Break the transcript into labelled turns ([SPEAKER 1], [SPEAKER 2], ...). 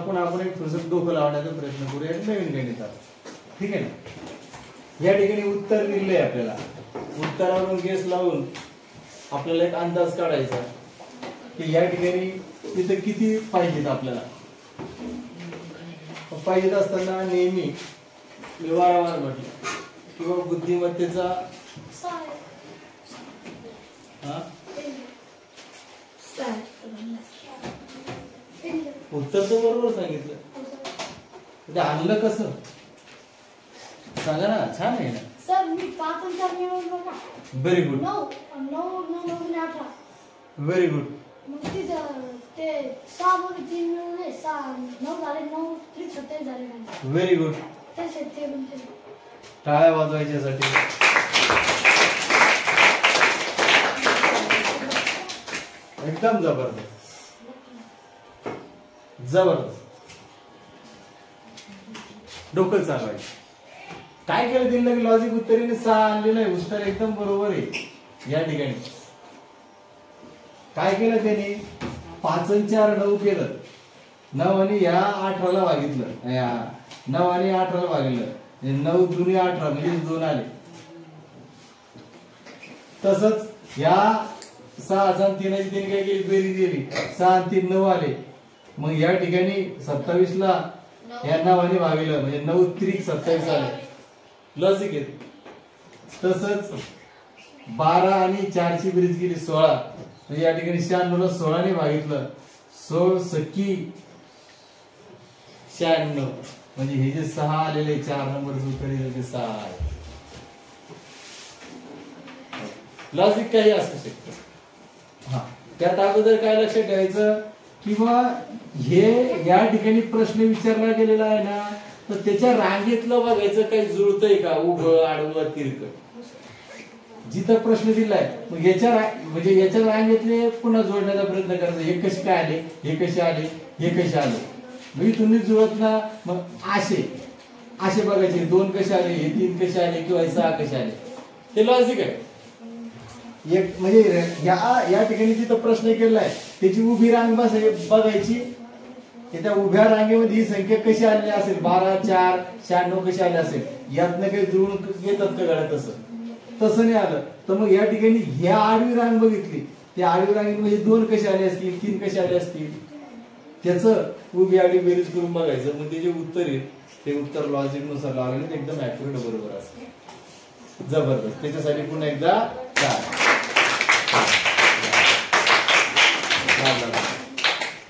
[SPEAKER 1] पुन्हा आपण एक थोडस डोकं लावण्याचा प्रयत्न करूया एक नवीन गणितात ठीक आहे ना? या ठिकाणी उत्तर दिले आपल्याला. उत्तरावरून गेस लावून आपल्याला एक अंदाज काढायचा की या ठिकाणी तिथे किती पाहिजेत आपल्याला. पाहिजेत असताना नेहमी मी वारंवार म्हटलं किंवा बुद्धिमत्तेचा हा? उत्तर तर बरोबर सांगितलं. ते आणलं कसं? सांगा ना छान आहे ना.
[SPEAKER 2] सर मी पाच आणि चार मिळवून बघा.
[SPEAKER 1] व्हेरी गुड
[SPEAKER 2] नऊ नऊ नऊ नऊ आणि अठरा.
[SPEAKER 1] व्हेरी गुड
[SPEAKER 2] मग तिथं ते सहा मध्ये तीन मिळवले सहा नऊ झाले नऊ त्रिक सत्तावीस झाले नाही.
[SPEAKER 1] व्हेरी गुड
[SPEAKER 2] तसे ते पण ते.
[SPEAKER 1] टाळ्या वाजवायच्यासाठी. एकदम जबरदस्त. जबरदस्त. डोकं चालवायचं. काय केलं दिलं की लॉजिक उत्तरेने? सहा आणलेलं आहे उत्तर एकदम बरोबर आहे. या ठिकाणी. काय केलं त्याने? पाच चार नऊ केलं. नऊ आणि या अठराला वागितलं या. नऊ आणि अठराला वागितलं नऊ जुनी अठरा म्हणजे दोन आले. तसंच या सहा तीन तीन काय केली? बेरी गेली सहा तीन नऊ आले. मग या ठिकाणी सत्तावीस ला या नावाने भागलं. म्हणजे नऊ त्रिक सत्तावीस आले. लॉजिक आहे तसंच बारा आणि चारची बेरीज गेली सोळा. म्हणजे या ठिकाणी शहाण्णवला सोळाने भागितलं. सोळ सख्खी शहाण्णव. म्हणजे हे जे सहा आलेले चार नंबर उत्तर ते सहा आहे. लॉजिक काही असू शकतं. हा. त्यात अगोदर काय लक्षात ठेवायचं? किंवा हे या ठिकाणी प्रश्न विचारला गेलेला आहे ना तर त्याच्या रांगेतलं बघायचं काही जुळतंय का? उभं आडवं तिरकं? जिथं प्रश्न दिलाय मग याच्या म्हणजे याच्या रांगेतले पुन्हा जोडण्याचा प्रयत्न करायचा हे कसे काय आले? हे कसे आले? हे कसे आले? म्हणजे तुम्ही जुळत ना मग असे असे बघायचे दोन कसे आले हे तीन कसे आले किंवा सहा कसे आले? हे लॉजिक आहे. एक म्हणजे या या ठिकाणी जिथं प्रश्न केलाय त्याची उभी रांग बस बघायची. त्या उभ्या रांगेमध्ये ही संख्या कशी आलेली असेल? बारा चार शहाण्णव कशी आली असेल? यातनं काही जुळून येतात का गड्या तसं? तसं नाही आलं. तर मग या ठिकाणी ह्या आडवी रांग बघितली. त्या आडवी रांगेमध्ये दोन कसे आले असतील? तीन कसे आले असतील? त्याचं उभी आडवी बेरीज करून बघायचं. मग ते जे उत्तर येईल ते उत्तर लॉजिकनुसार लावलेलं एकदम ऍक्युरेट बरोबर असेल जबरदस्त. त्याच्यासाठी पुन्हा एकदा चार.